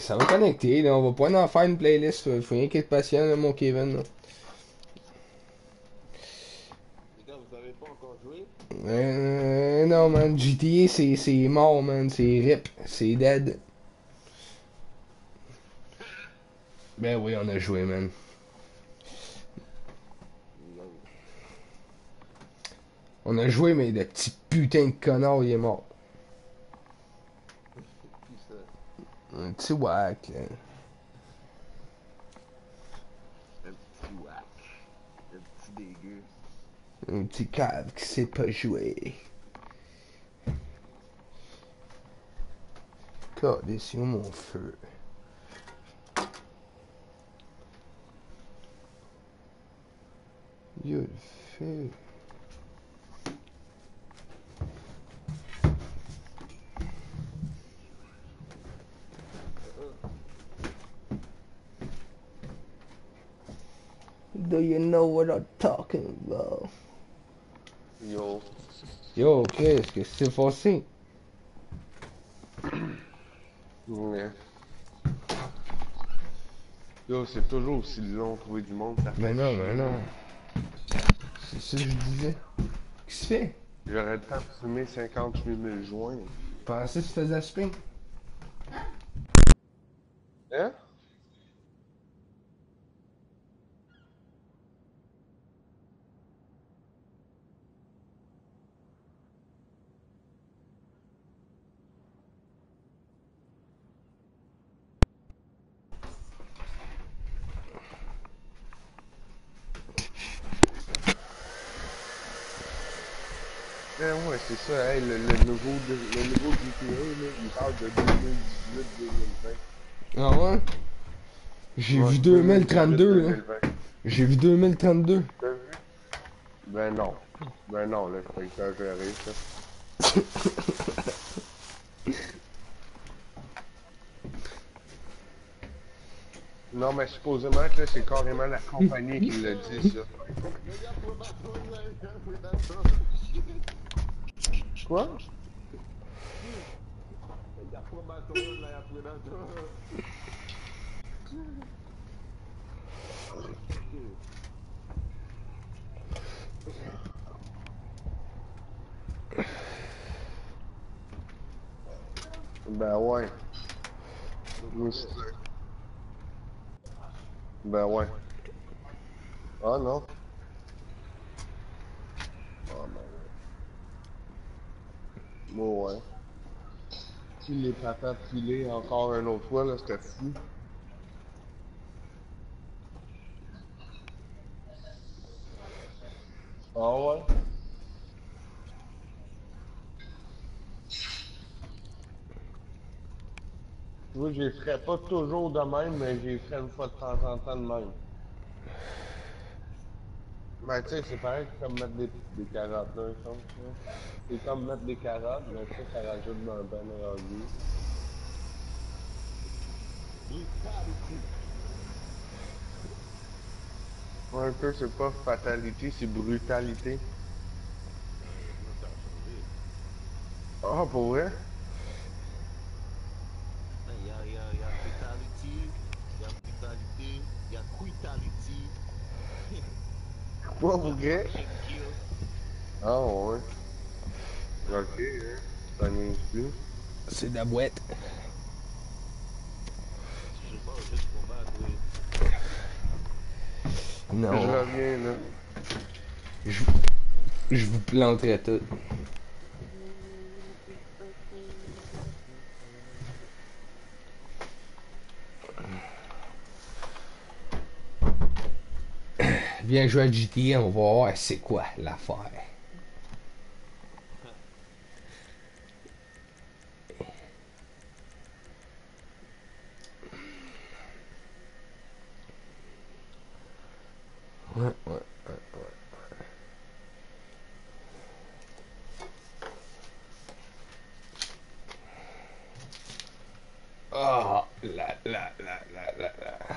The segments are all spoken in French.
Ça va connecter. On va pas en faire une playlist. Faut, rien qu'être patient, là, mon Kevin. Là. Euh, non, man. GTA, c'est mort, man. C'est rip. C'est dead. Ben oui, on a joué, man. Non. On a joué, mais le petit putain de connard, il est mort. Un petit whack, là. Un petit whack. Un petit dégueu. Un petit cave qui sait pas jouer. Où mon feu? Yo, le feu. What I'm talking about? Yo. Yo, qu'est-ce que c'est passé? Ouais. Yo, c'est toujours aussi long de trouver du monde. Mais non, mais non. C'est ça que je disais. Qu'est-ce que tu fais? J'aurais le temps de fumer 50 000 joints. Pensais que tu faisais spin? Hein? Eh ouais, c'est ça, hey, le, le nouveau, le nouveau GTA, là, il parle de 2018-2020. Ah ouais? J'ai vu 2032, là. J'ai vu 2032. T'as vu? Ben non. Ben non, là, faut exagérer, ça. Non, mais supposément que là, c'est carrément la compagnie qui l'a dit, ça. Quoi? Ben ouais. Ben ouais. Ah non. Moi ouais. Si les patates filées encore une autre fois, là, c'était fou. Ah ouais? Vois, je les ferais pas toujours de même, mais je les ferais une fois de temps en temps de même. Ben, tu sais, c'est pareil comme mettre des, des carottes je pense, là. C'est comme mettre des carottes, mais ça, ça rajoute dans le ben rendu. Ouais, un peu, c'est pas fatalité, c'est brutalité. Ah, pour vrai? Il y a, il y a, il y a fatality, il y a brutality, il y a quitality, Kill. Ah, ouais. Ok, hein. Ça n'y plus. C'est de la boîte. Oui. Je Non. reviens, là. Je, je vous planterai tout. Viens jouer à GTA, on va voir c'est quoi l'affaire. Ouais, ouais, ouais, ouais. Ah, là, là, là, là, là, là.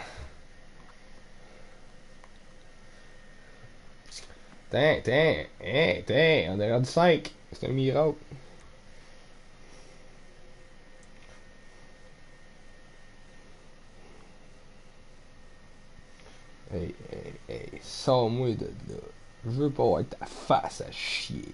Tiens, tiens, hein, tiens, on est rendu 5. C'est un miracle. Hey, hey, hey, sors-moi de là. Je veux pas voir ta face à chier.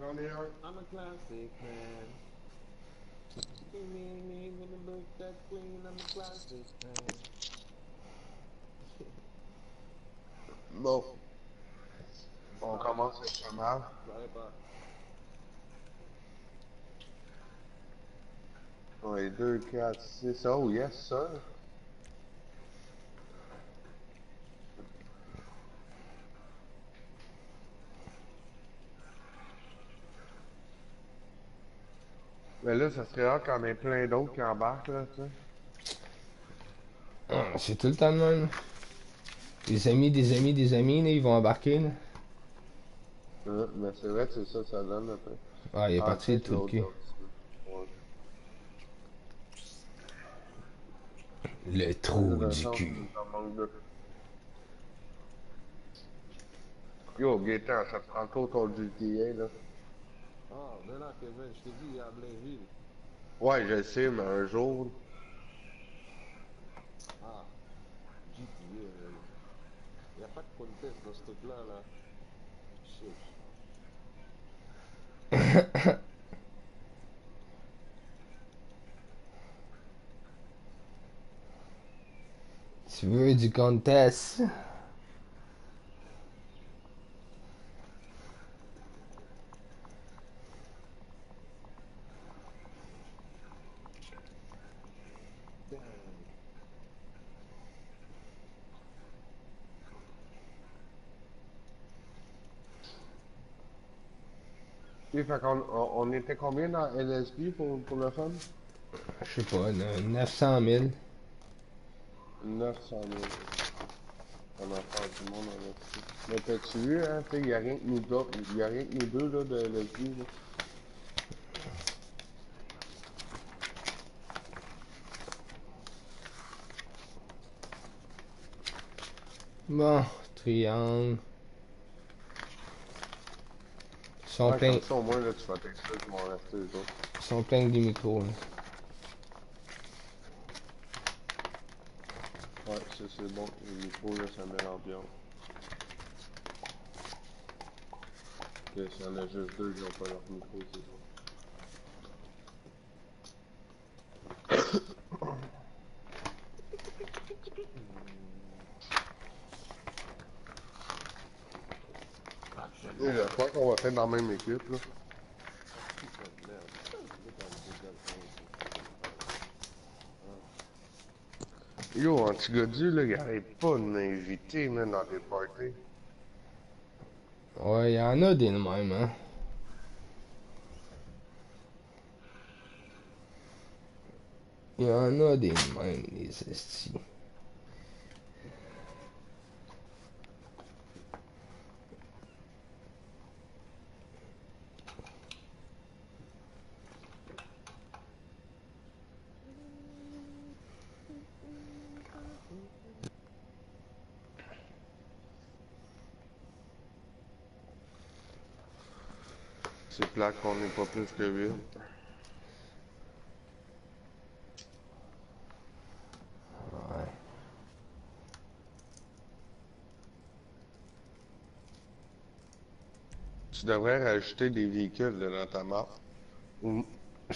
J'en ai un. I'm a classic man. Give me me with the book that queen, I'm a classic man. Bon. On commence le chômage. Ouais, pas. Ouais, 2, 4, 6. Oh, yes, sir. Mais là, ça serait rare qu'il y en ait plein d'autres qui embarquent, là, tu sais. Ah, C'est tout le temps le même. Des amis, des amis, des amis, là, ils vont embarquer. Là. Ouais, mais c'est vrai que c'est ça, ça donne un peu. Ah, il est Ah, parti tout le cul. Le trou du sens cul. de- Yo, Gaétan, ça te prend trop ton GTA, là. Ah, mais là, Kevin, je t'ai dit, il y a Blainville. Ouais, je sais, mais un jour... Ah, GTA, euh, il n'y a pas de contest dans ce truc-là, là. Shit. Tu veux du contest? Fait qu'on on, était combien dans LSB pour, pour le fun? Je sais pas, là, 900 000. 900 000. On a fait du monde en LSB. Mais t'as-tu vu, hein, tu sais, a rien que nous deux, il y a rien que nous deux, là, de LSB, là. Bon, triangle. Ils sont Ouais, pleins, comme ça, au moins, là, tu vas sûr qu'ils vont rester eux autres. ils sont pleins des micros. Là. Ouais, ça c'est bon. Le micro, là, ça met l'ambiance. Ok, s'il y en a juste deux qui n'ont pas leur micro, c'est bon. Et J'espère qu'on va faire dans la même équipe, là. Yo, Antigodi, là, il arrête pas de m'inviter, man, dans des parties. Ouais, il y en a des de même, hein. Il y en a des de même, des estis. Qu'on n'est pas plus que 8. Ouais. Tu devrais rajouter des véhicules dans ta map. Ou,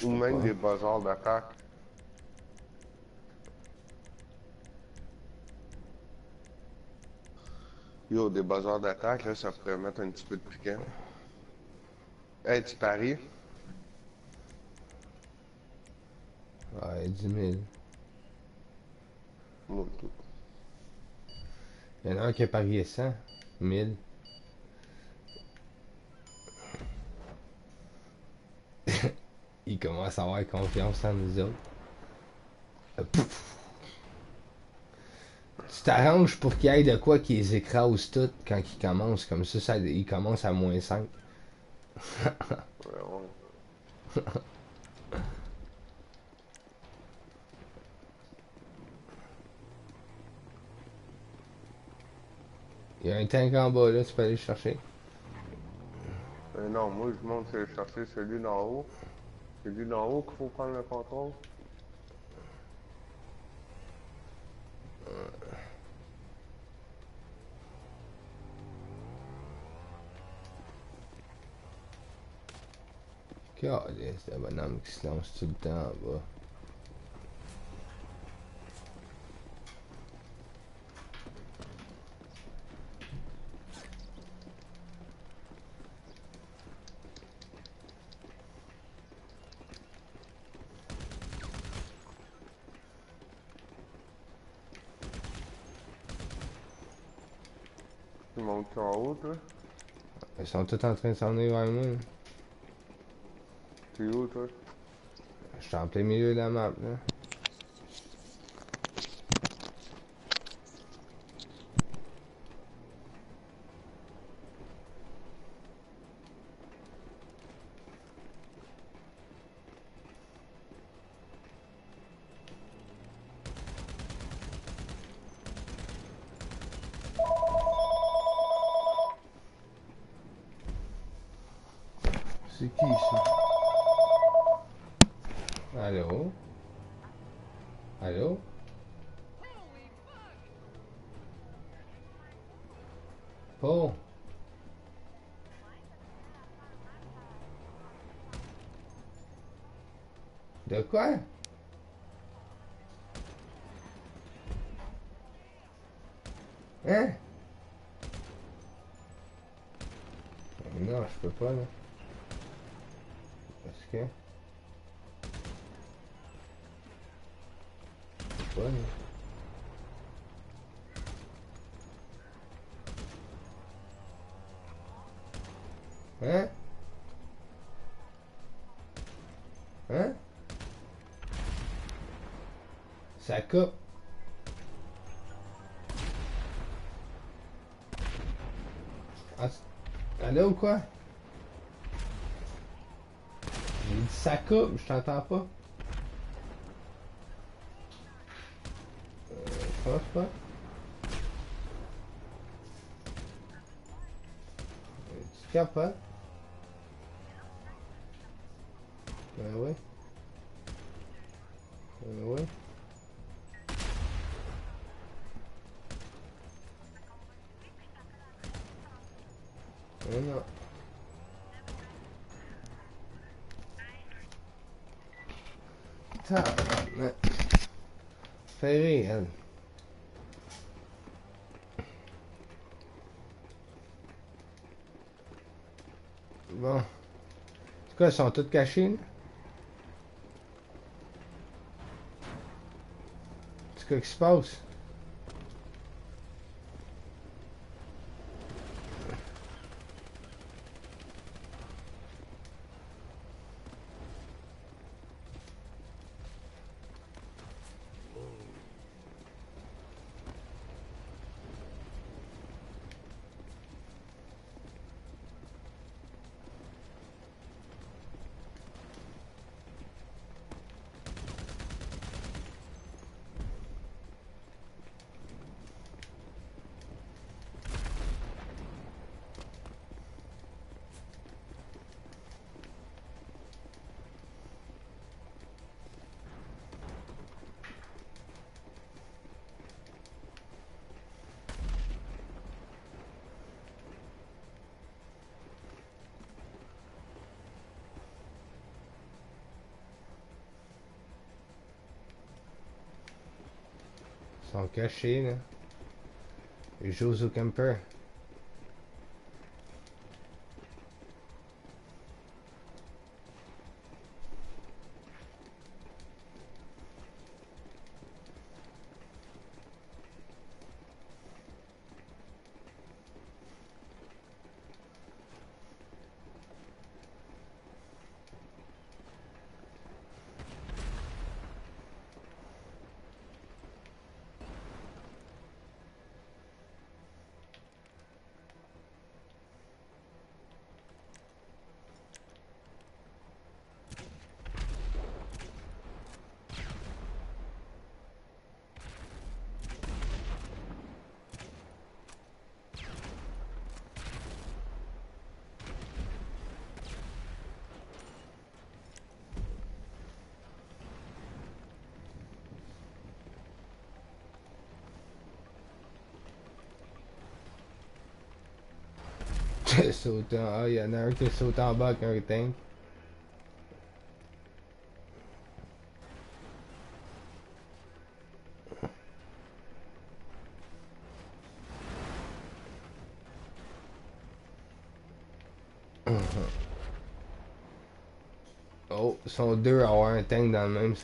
ou même des bazars d'attaque. Yo, des bazars d'attaque, là, ça pourrait mettre un petit peu de piquant. Hey, tu paries? Ouais, 10 000. Moi, tout. Il y en a un qui a parié 100. 1000. Il commence à avoir confiance en nous autres. Euh, pouf. t'arranges pour qu'il y ait de quoi qui les écrase tout quand ils commencent. Comme ça, ça ils commencent à moins 5. Il y a un tank en bas là, tu peux aller le chercher. Euh, non, moi je monte euh, chercher celui d'en haut. C'est lui d'en haut qu'il faut prendre le contrôle. Calisse, le bonhomme qui se lance tout le temps en bas. Tu montes en haut, toi? Ils sont tous en train de s'en aller vers moi. là. T'es où, toi? Je suis en plein milieu de la map Non, je peux pas là. Parce que... Je peux pas là. Hein? Hein? Ça coupe. Allô ou quoi? J'ai dit ça coupe, je t'entends pas. Euh, je pense pas. Euh, Tu capotes? Ben ouais. Ben ouais. Ben non. Tabarnak. Ferré, elle. Bon. Ils sont tous cachés, là? C'est quoi qui se passe? Sont cachés, là. Jouent au camper. Sauté en... Ah, il y en a un qui a sauté en bas avec un tank. Oh, ils sont deux à avoir un tank dans le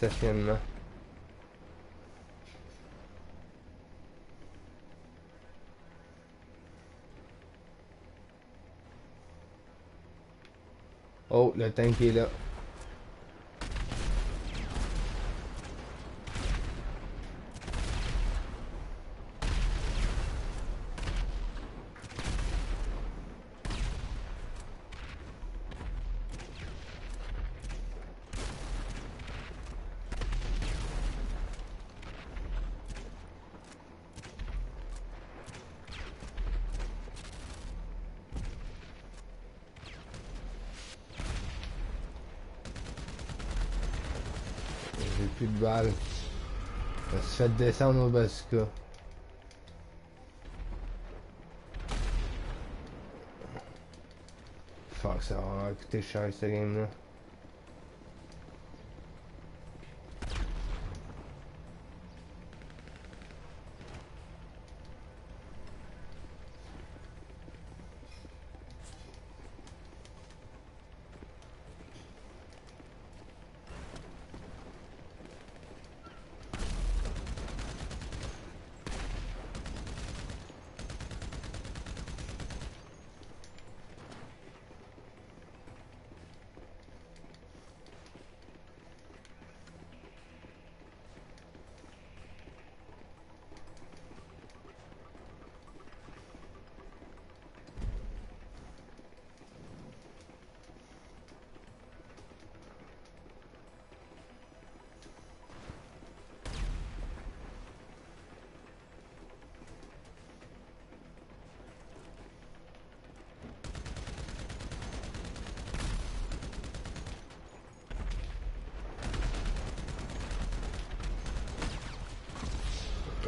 même stationnement. Oh, le tank est là. J'ai plus de balles. Ça descendre au bazooka. Fuck, ça va coûter cher cette game là.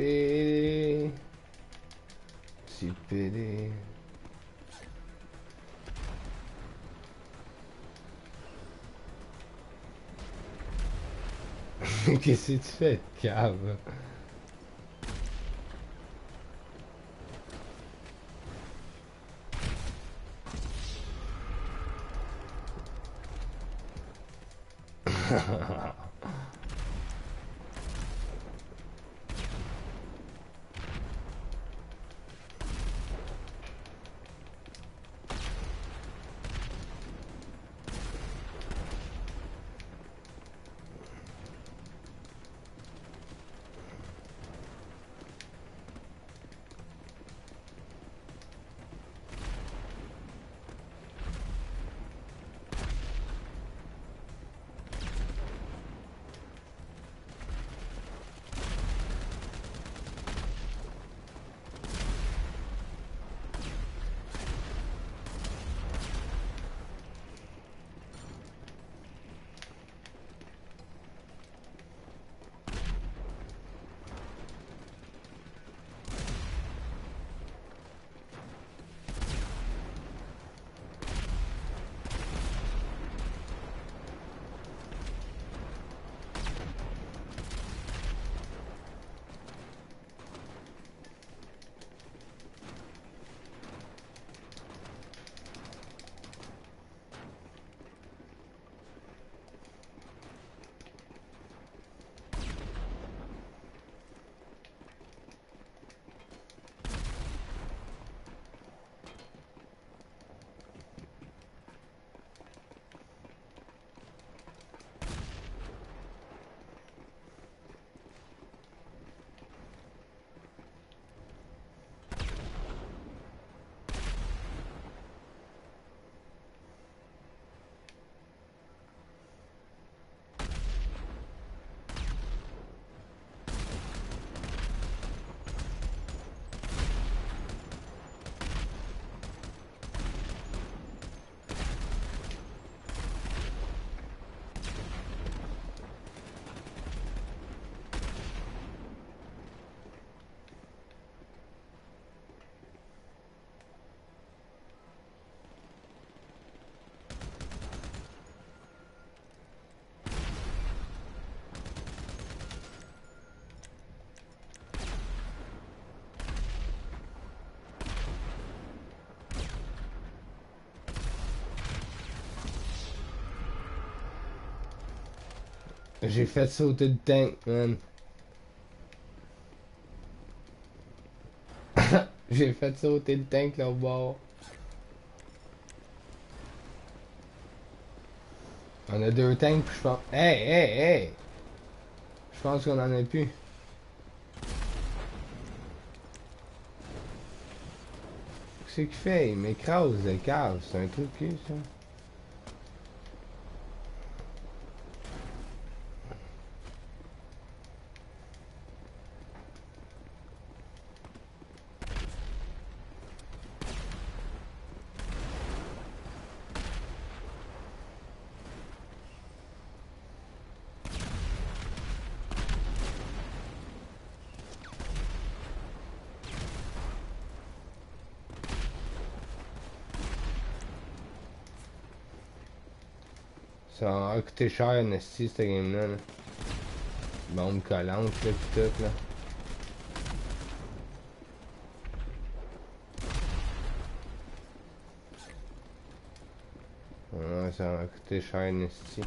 PD. Petit PD. Qu'est-ce que tu fais, cave? J'ai fait sauter le tank, man. J'ai fait sauter le tank là au bord. On a deux tanks, je pense. Hey, hey, hey! Je pense qu'on en a plus. Qu'est-ce qu'il fait? Il m'écrase le cave. C'est un truc, ça. Ça a coûté cher, Nasty, cette game-là. Là. Bombe collante, là, pis tout, là. Ouais, ça a coûté cher, Nasty.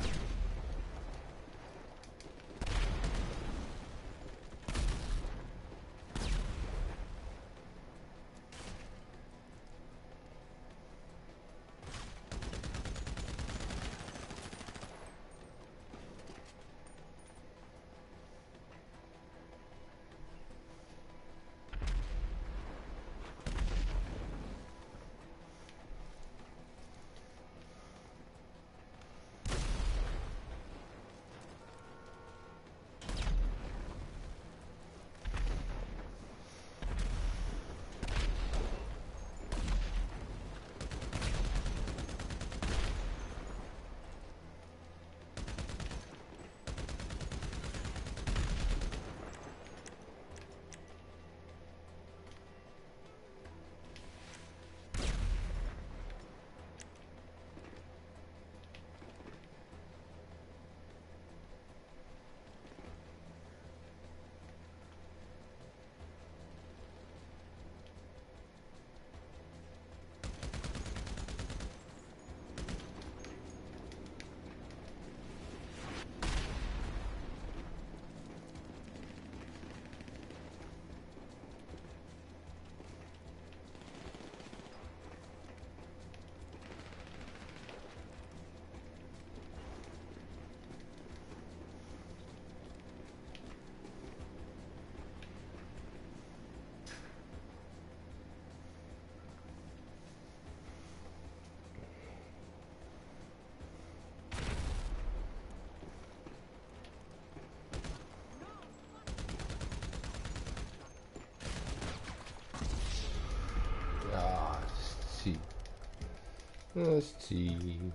Ah, si.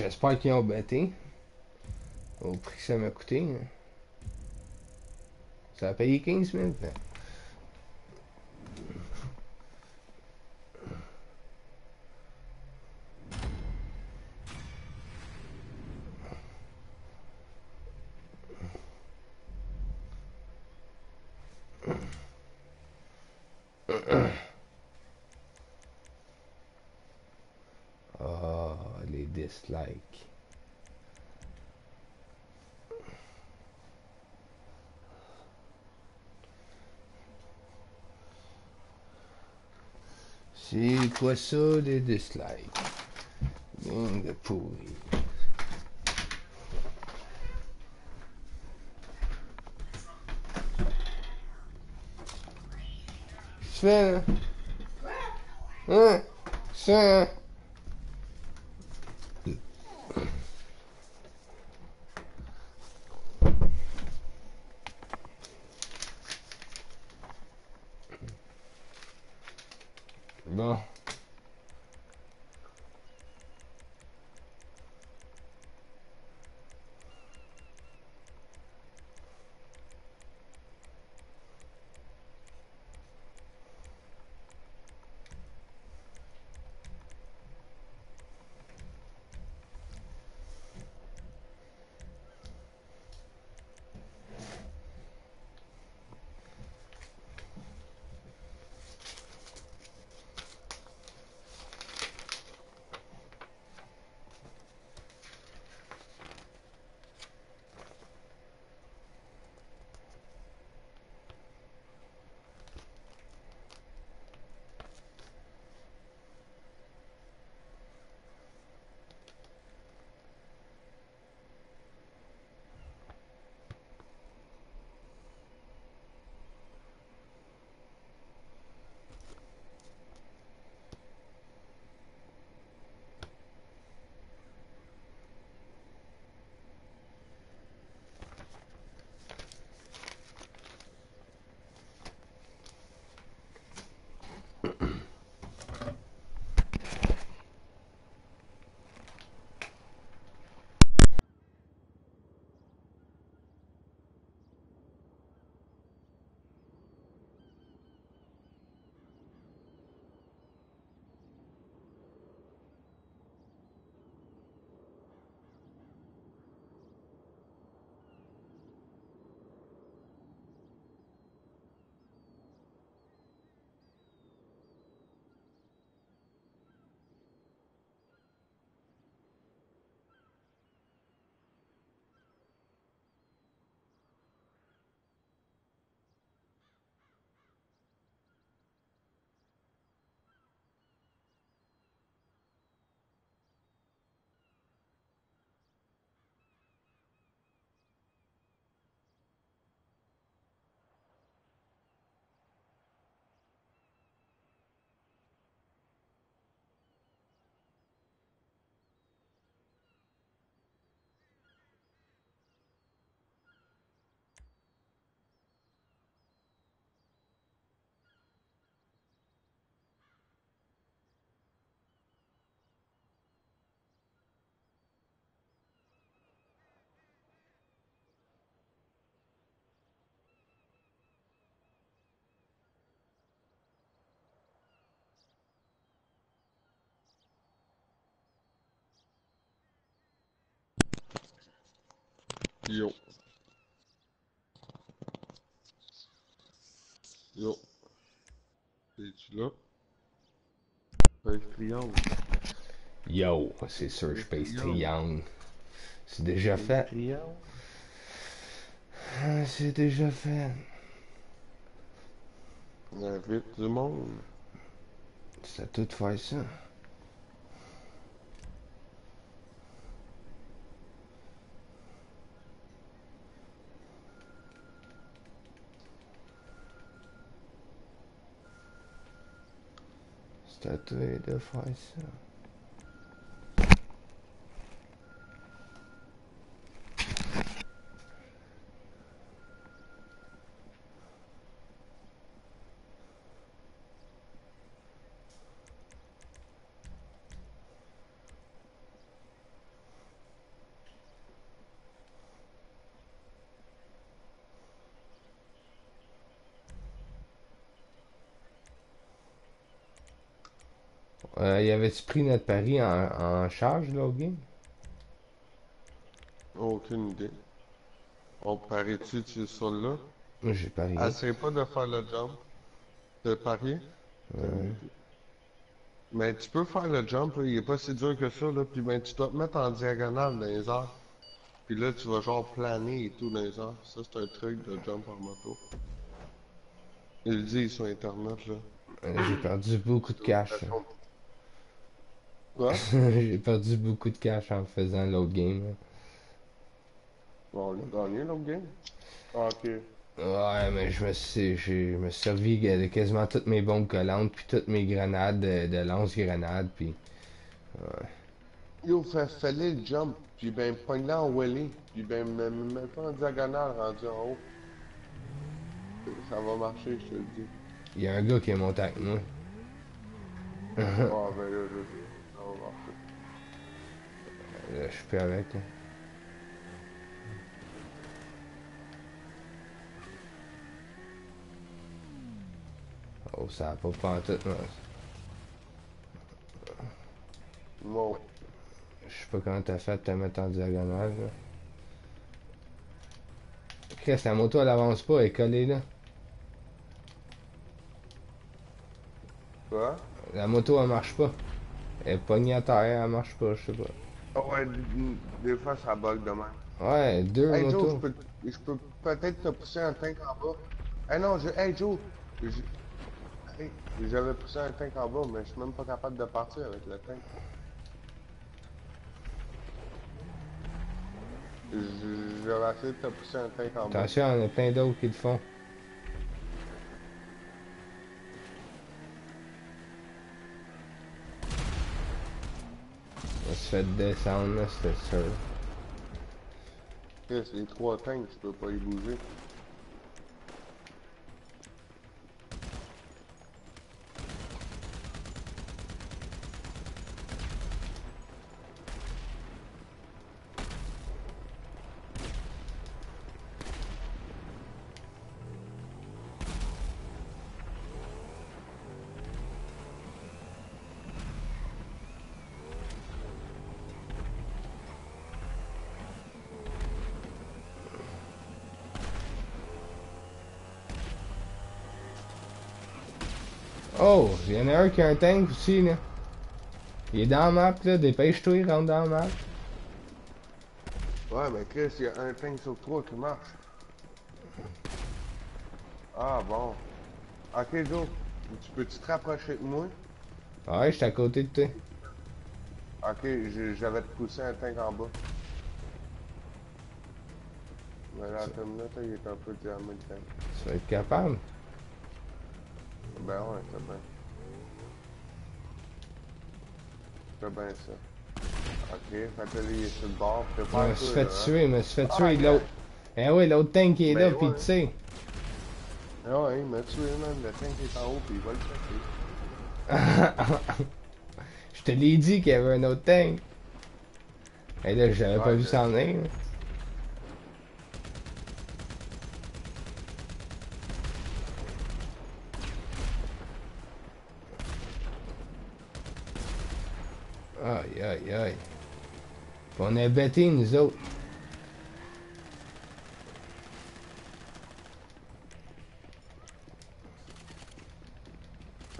J'espère qu'ils ont bêté. Au prix que ça m'a coûté. hein. Ça a payé 15 000. Quoi ça, des dislikes? Gang de pourri. Tu hein? Yo. Yo. Es-tu là? Space Triangle. Yo, c'est sûr, Space Yo. Triangle. C'est déjà fait. Ah, C'est déjà fait. Invite du monde. C'est tout faire ça. C'est à toi de Euh, y avait-tu pris notre pari en, en charge, là, au game? Aucune idée. On parie-tu sur là? J'ai parié. Essaye pas de faire le jump? De parier? Ouais. Mais tu peux faire le jump, là, il est pas si dur que ça, là. Puis ben, tu dois te mettre en diagonale dans les airs. Puis là, tu vas genre planer et tout dans les airs. Ça, c'est un truc de jump en moto. Ils le disent sur Internet, là. Euh, J'ai perdu beaucoup de cash. Quoi? j'ai perdu beaucoup de cash en faisant l'autre game. là. Bon, on a gagné l'autre game? Ah, ok. Ouais, mais je me suis, je me suis servi de quasiment toutes mes bombes collantes, puis toutes mes grenades de, de lance-grenades, puis... Yo, fa- fallait le jump. Puis ben, pogne-le en wheelie. Puis ben, me- me mets pas en diagonale rendu en haut. Ça va marcher, je te le dis. Il y a un gars qui est monté avec moi. Ah, ben là, ça va marcher. Là, je suis plus avec, là. Oh, ça a pas pantoute, moi. Bon. Je sais pas comment t'as fait de te mettre en diagonale, là. Chris, la moto, elle avance pas, elle est collée, là. Quoi? La moto, elle marche pas. Elle est pognée à terre, elle marche pas, je sais pas. Ah ouais, des fois ça bug de même. Ouais, deux Hey Joe, je peux, je peux peut-être te pousser un tank en bas. Hey non, je, hey Joe, hey, j'avais poussé un tank en bas, mais je suis même pas capable de partir avec le tank. J'avais essayé de te pousser un tank en bas. Attention, il y en a plein d'autres qui le font. On se fait descendre, c'était sûr. Chris, les trois tanks, je peux pas y bouger. Oh, il y en a un qui a un tank aussi, là. Il est dans la map, là. Dépêche-toi, il rentre dans la map. Ouais, mais Chris, il y a un tank sur trois qui marche. Ah bon. Ok Joe, tu peux-tu te rapprocher de moi? Ouais, j'étais à côté de toi. Ok, je- j'avais poussé un tank en bas. Mais là, une minute, il est un peu diamant le tank. Tu vas être capable. Ben ouais, c'est bien. C'est bien ça. Ok, fait que là, il est sur le bord, Je prépare me suis fait tuer, je me suis fait Ah, tuer. L'autre. Eh oui, l'autre tank qui est là, Ben pis ouais. tu sais. Ah ouais, il m'a tué, man. Le tank est en haut, puis il va le chercher. Je te l'ai dit qu'il y avait un autre tank. Et là, j'avais pas Ouais, vu je- s'en venir. On a bêté, nous autres.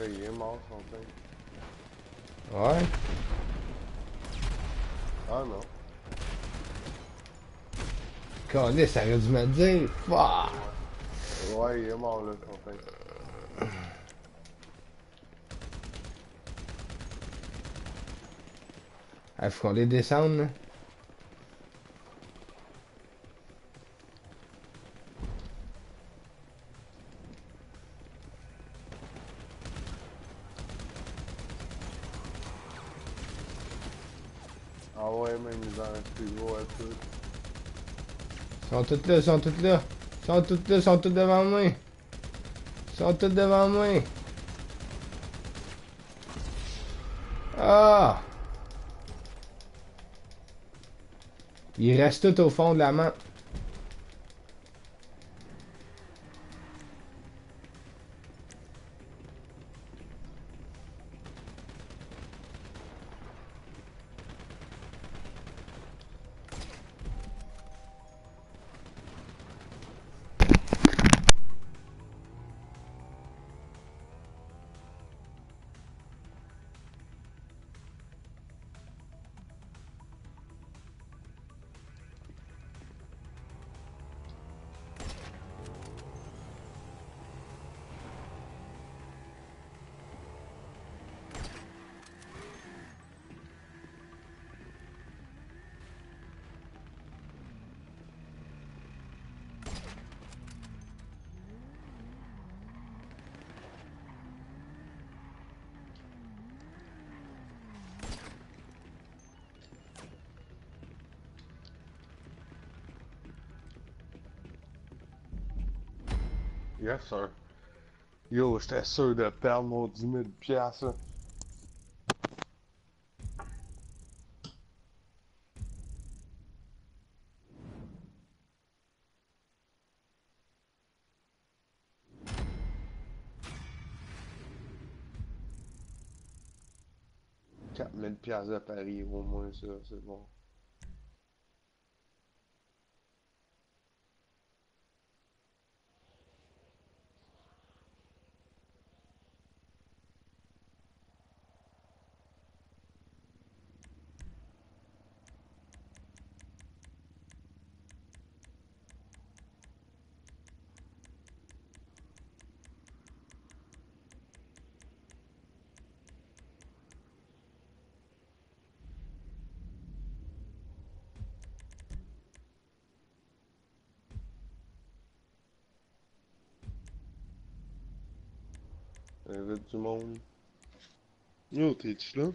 Il est mort, son Ouais. Ah non. Connais, ça aurait dû me dire. Fuck! Ouais, il est mort, là, son Ah, faut qu'on les descende, là? Ah ouais, même ils en restent plus gros à tout. Ils sont tous là, ils sont tous là. Ils sont tous là, ils sont tous devant moi. Ils sont tous devant moi. Ah! Ils restent tous au fond de la map. Yes, sir. Yo, j'étais sûr de perdre mon 10 000 piastres. là. Quatre mille piastres de Paris, au moins ça, c'est bon. Invite du monde. Yo, t'es-tu là?